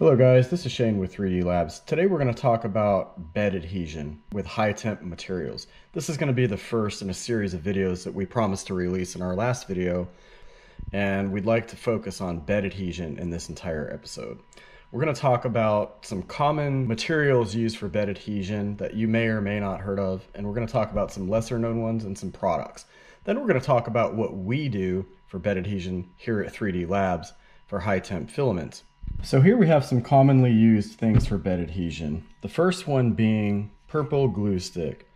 Hello guys, this is Shane with 3D Labs. Today we're going to talk about bed adhesion with high temp materials. This is going to be the first in a series of videos that we promised to release in our last video and we'd like to focus on bed adhesion in this entire episode. We're going to talk about some common materials used for bed adhesion that you may or may not heard of and we're going to talk about some lesser known ones and some products. Then we're going to talk about what we do for bed adhesion here at 3D Labs for high temp filaments. So here we have some commonly used things for bed adhesion. The first one being purple glue stick.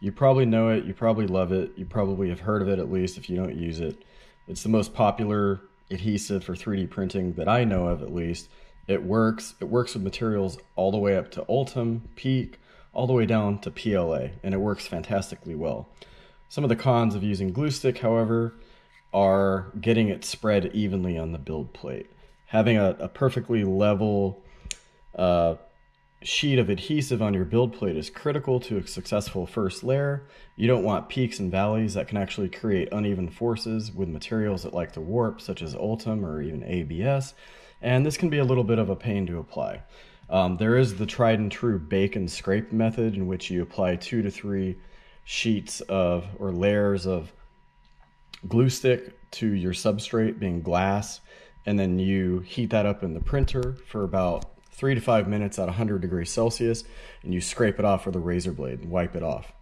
You probably know it, you probably love it, you probably have heard of it at least if you don't use it. It's the most popular adhesive for 3D printing that I know of at least. It works. It works with materials all the way up to Ultem, PEEK, all the way down to PLA, and it works fantastically well. Some of the cons of using glue stick, however, are getting it spread evenly on the build plate having a, a perfectly level uh, sheet of adhesive on your build plate is critical to a successful first layer. You don't want peaks and valleys that can actually create uneven forces with materials that like to warp, such as Ultem or even ABS, and this can be a little bit of a pain to apply. Um, there is the tried and true bake and scrape method in which you apply two to three sheets of or layers of glue stick to your substrate being glass and then you heat that up in the printer for about three to five minutes at 100 degrees Celsius, and you scrape it off with a razor blade and wipe it off.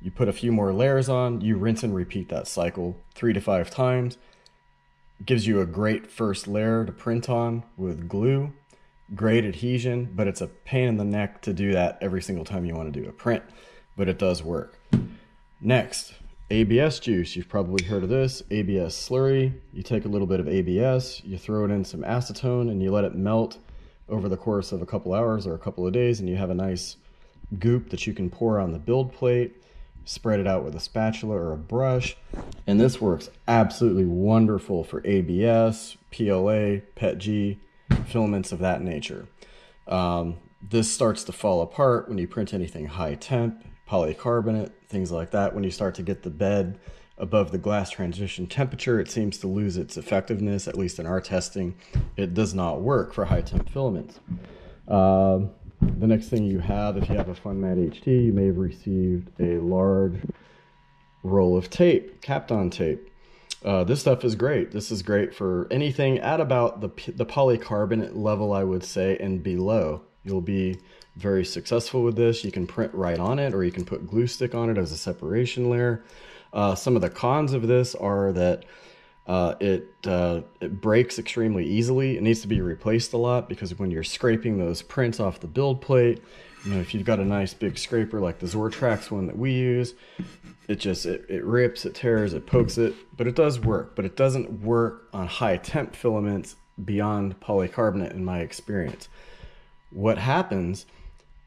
You put a few more layers on, you rinse and repeat that cycle three to five times. gives you a great first layer to print on with glue, great adhesion, but it's a pain in the neck to do that every single time you want to do a print, but it does work. Next, ABS juice, you've probably heard of this, ABS slurry. You take a little bit of ABS, you throw it in some acetone, and you let it melt over the course of a couple hours or a couple of days, and you have a nice goop that you can pour on the build plate, spread it out with a spatula or a brush. And this works absolutely wonderful for ABS, PLA, PETG, filaments of that nature. Um, this starts to fall apart when you print anything high temp polycarbonate, things like that. When you start to get the bed above the glass transition temperature, it seems to lose its effectiveness, at least in our testing. It does not work for high temp filaments. Um, the next thing you have, if you have a FunMat HT, you may have received a large roll of tape, Kapton tape. Uh, this stuff is great. This is great for anything at about the, the polycarbonate level, I would say, and below. You'll be very successful with this. You can print right on it or you can put glue stick on it as a separation layer. Uh, some of the cons of this are that uh, it, uh, it breaks extremely easily. It needs to be replaced a lot because when you're scraping those prints off the build plate, you know, if you've got a nice big scraper like the Zortrax one that we use, it just, it, it rips, it tears, it pokes it, but it does work. But it doesn't work on high temp filaments beyond polycarbonate in my experience. What happens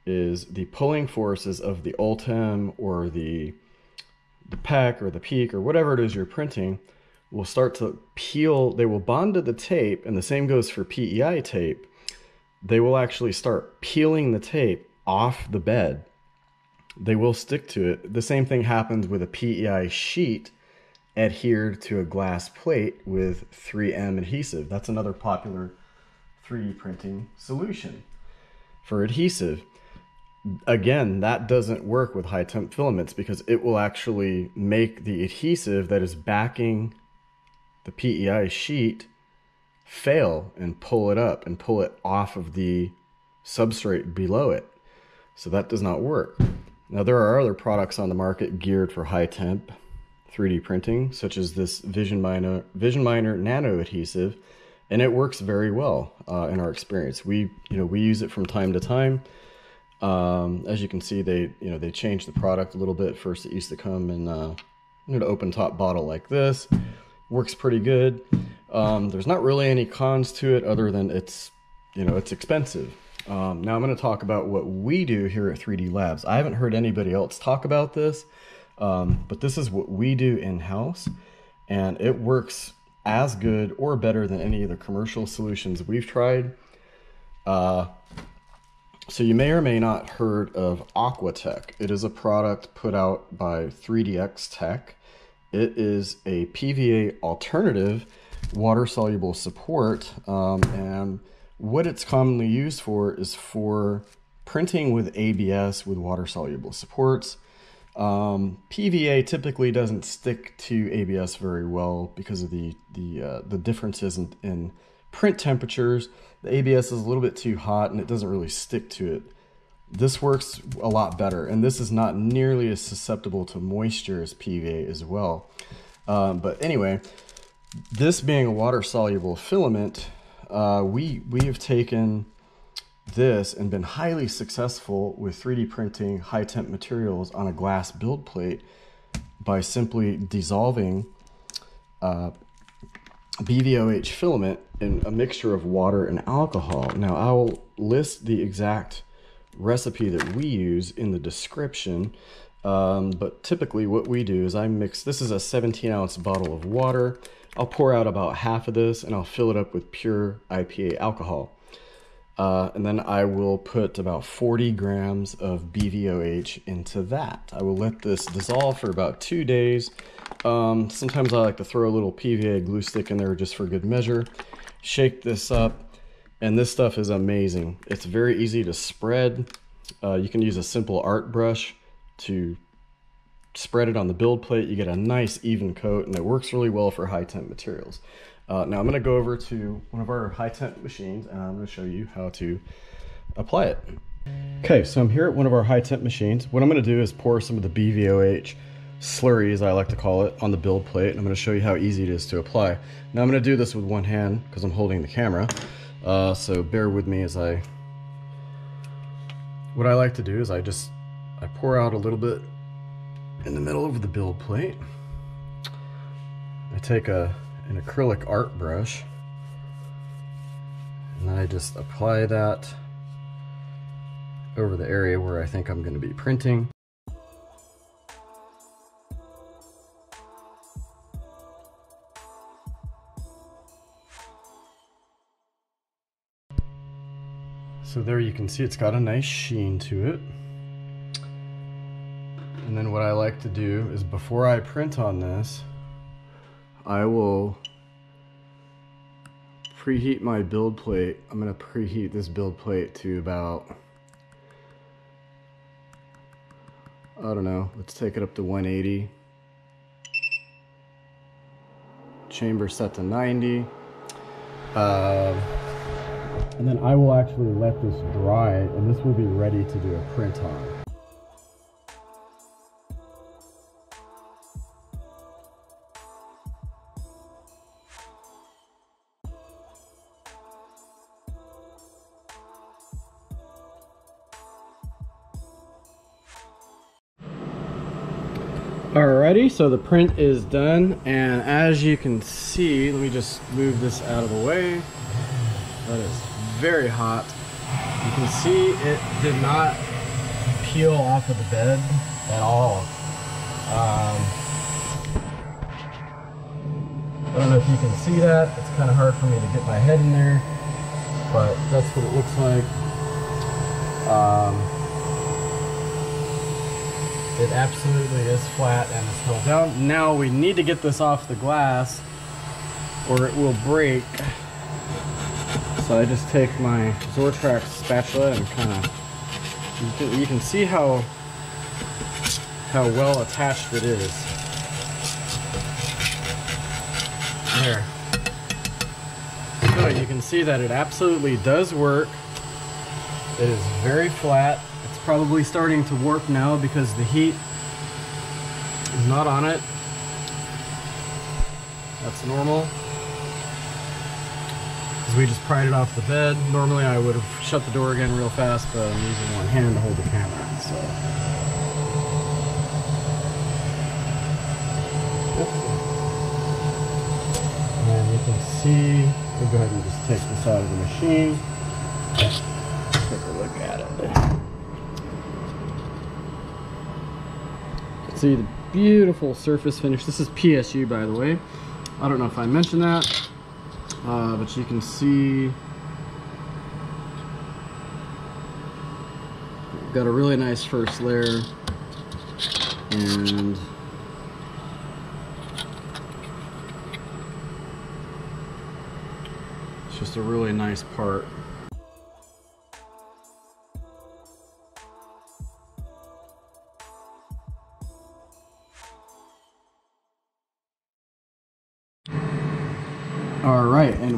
is the pulling forces of the Ultem or the the PEKK or the PEEK or whatever it is you're printing will start to peel. They will bond to the tape, and the same goes for PEI tape. They will actually start peeling the tape off the bed. They will stick to it. The same thing happens with a PEI sheet adhered to a glass plate with 3M adhesive. That's another popular 3D printing solution for adhesive again, that doesn't work with high temp filaments because it will actually make the adhesive that is backing the PEI sheet fail and pull it up and pull it off of the substrate below it. So that does not work. Now there are other products on the market geared for high temp 3D printing, such as this Vision Miner, Vision Miner Nano adhesive, and it works very well uh, in our experience. We, you know, we use it from time to time. Um, as you can see, they you know they changed the product a little bit. First, it used to come in uh, an open top bottle like this. Works pretty good. Um, there's not really any cons to it other than it's you know it's expensive. Um, now I'm going to talk about what we do here at 3D Labs. I haven't heard anybody else talk about this, um, but this is what we do in house, and it works as good or better than any of the commercial solutions we've tried. Uh, so you may or may not heard of Aquatek. It is a product put out by 3DXTech. It is a PVA alternative water soluble support. Um, and what it's commonly used for is for printing with ABS with water soluble supports. Um, PVA typically doesn't stick to ABS very well because of the the uh, the differences in, in print temperatures. The ABS is a little bit too hot and it doesn't really stick to it. This works a lot better, and this is not nearly as susceptible to moisture as PVA as well. Um, but anyway, this being a water soluble filament, uh, we we have taken this and been highly successful with 3D printing high temp materials on a glass build plate by simply dissolving uh, BVOH filament in a mixture of water and alcohol. Now I'll list the exact recipe that we use in the description, um, but typically what we do is I mix, this is a 17 ounce bottle of water. I'll pour out about half of this and I'll fill it up with pure IPA alcohol. Uh, and then I will put about 40 grams of BVOH into that. I will let this dissolve for about two days. Um, sometimes I like to throw a little PVA glue stick in there just for good measure. Shake this up, and this stuff is amazing. It's very easy to spread. Uh, you can use a simple art brush to spread it on the build plate. You get a nice even coat, and it works really well for high temp materials. Uh, now I'm going to go over to one of our high temp machines and I'm going to show you how to apply it. Okay, so I'm here at one of our high temp machines. What I'm going to do is pour some of the BVOH slurries, I like to call it, on the build plate. And I'm going to show you how easy it is to apply. Now I'm going to do this with one hand because I'm holding the camera. Uh, so bear with me as I... What I like to do is I just I pour out a little bit in the middle of the build plate. I take a an acrylic art brush and then I just apply that over the area where I think I'm going to be printing. So there you can see it's got a nice sheen to it. And then what I like to do is before I print on this, I will preheat my build plate. I'm going to preheat this build plate to about, I don't know, let's take it up to 180. Chamber set to 90. Uh, and then I will actually let this dry and this will be ready to do a print on. Alrighty, so the print is done, and as you can see, let me just move this out of the way. That is very hot. You can see it did not peel off of the bed at all. Um, I don't know if you can see that. It's kind of hard for me to get my head in there, but that's what it looks like. Um, it absolutely is flat and it's held down. Now we need to get this off the glass or it will break. So I just take my Zortrax spatula and kind of, you, can see how, how well attached it is. There. So you can see that it absolutely does work. It is very flat probably starting to warp now because the heat is not on it. That's normal. Because we just pried it off the bed. Normally I would have shut the door again real fast, but I'm using one hand to hold the camera. So. And you can see, we'll go ahead and just take this out of the machine. Take a look at it. See the beautiful surface finish. This is PSU, by the way. I don't know if I mentioned that, uh, but you can see got a really nice first layer and it's just a really nice part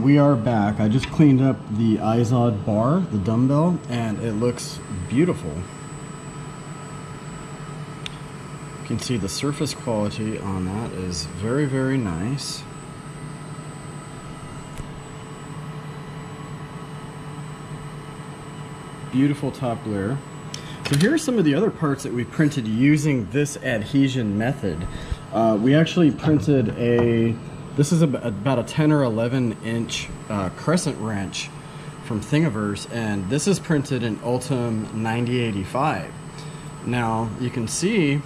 we are back. I just cleaned up the Izod bar, the dumbbell, and it looks beautiful. You can see the surface quality on that is very, very nice. Beautiful top layer. So here are some of the other parts that we printed using this adhesion method. Uh, we actually printed a this is about a 10 or 11 inch uh, crescent wrench from Thingiverse, and this is printed in Ultem 9085. Now you can see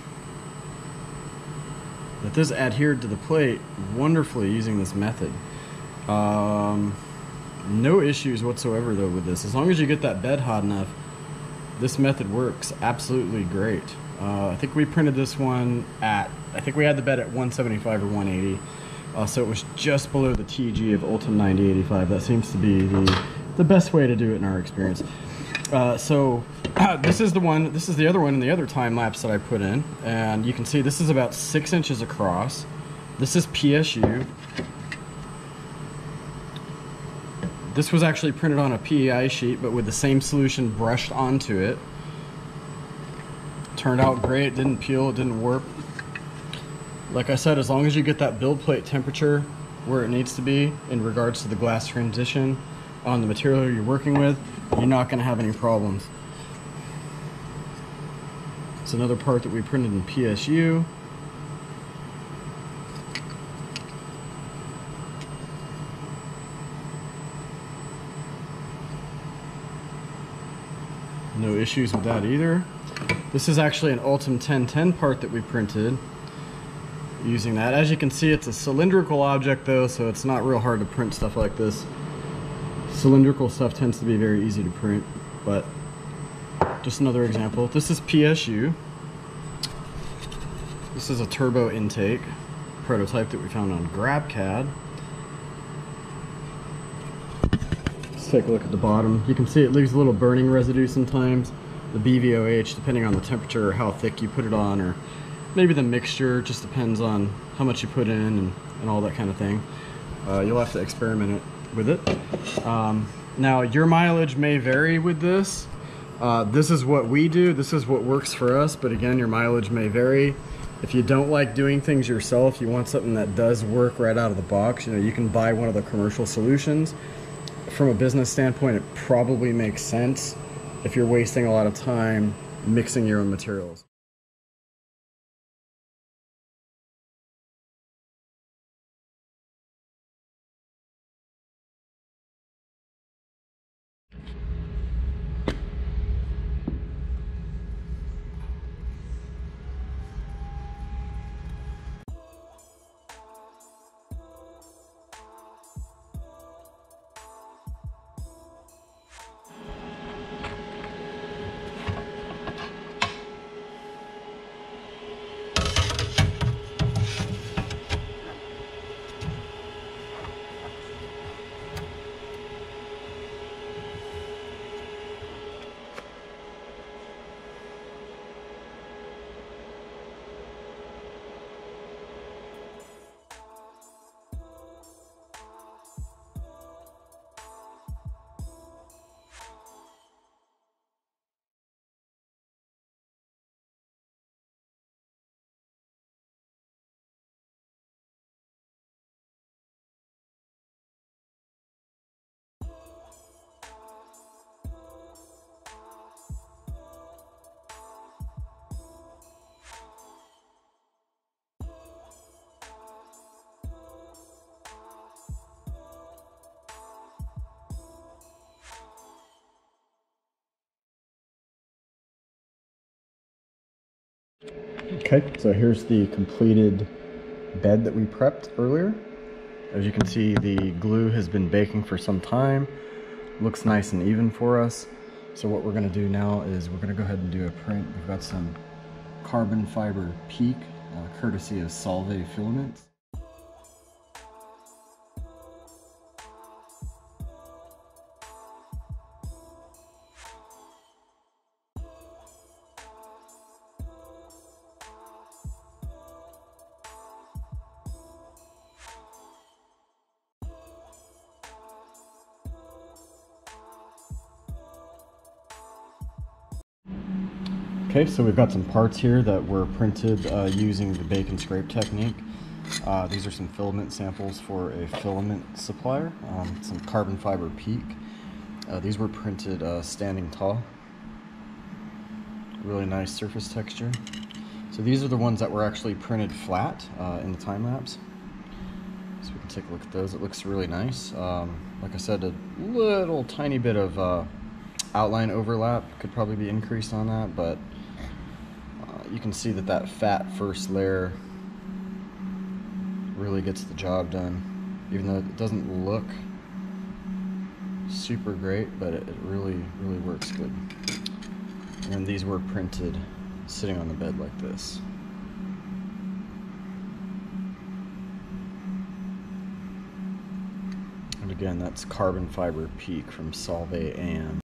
that this adhered to the plate wonderfully using this method. Um, no issues whatsoever though with this. As long as you get that bed hot enough, this method works absolutely great. Uh, I think we printed this one at, I think we had the bed at 175 or 180. Uh, so it was just below the TG of Ultem 9085. That seems to be the, the best way to do it in our experience. Uh, so this is the one, this is the other one in the other time lapse that I put in. And you can see this is about six inches across. This is PSU. This was actually printed on a PEI sheet, but with the same solution brushed onto it. Turned out great, it didn't peel, it didn't warp. Like I said, as long as you get that build plate temperature where it needs to be in regards to the glass transition on the material you're working with, you're not going to have any problems. It's another part that we printed in PSU. No issues with that either. This is actually an Ultem 1010 part that we printed using that. As you can see, it's a cylindrical object though, so it's not real hard to print stuff like this. Cylindrical stuff tends to be very easy to print, but just another example. This is PSU. This is a turbo intake prototype that we found on GrabCAD. Let's take a look at the bottom. You can see it leaves a little burning residue sometimes. The BVOH, depending on the temperature or how thick you put it on, or maybe the mixture just depends on how much you put in and, and all that kind of thing. Uh, you'll have to experiment it, with it. Um, now your mileage may vary with this. Uh, this is what we do. This is what works for us. But again, your mileage may vary. If you don't like doing things yourself, you want something that does work right out of the box. You know, you can buy one of the commercial solutions. From a business standpoint, it probably makes sense if you're wasting a lot of time mixing your own materials. Okay, so here's the completed bed that we prepped earlier. As you can see, the glue has been baking for some time. Looks nice and even for us. So what we're gonna do now is we're gonna go ahead and do a print. We've got some carbon fiber PEEK, uh, courtesy of Solvay Filaments. Okay, so we've got some parts here that were printed uh, using the bake and scrape technique. Uh, these are some filament samples for a filament supplier, um, some carbon fiber PEEK. Uh, these were printed uh, standing tall. Really nice surface texture. So these are the ones that were actually printed flat uh, in the time lapse. So we can take a look at those. It looks really nice. Um, like I said, a little tiny bit of uh, outline overlap could probably be increased on that, but you can see that that fat first layer really gets the job done. Even though it doesn't look super great, but it, really, really works good. And these were printed sitting on the bed like this. And again, that's carbon fiber PEEK from Solvay AM.